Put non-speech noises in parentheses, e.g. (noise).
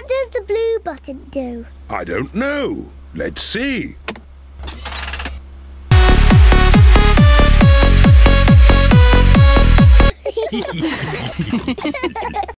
What does the blue button do? I don't know. Let's see. (laughs) (laughs)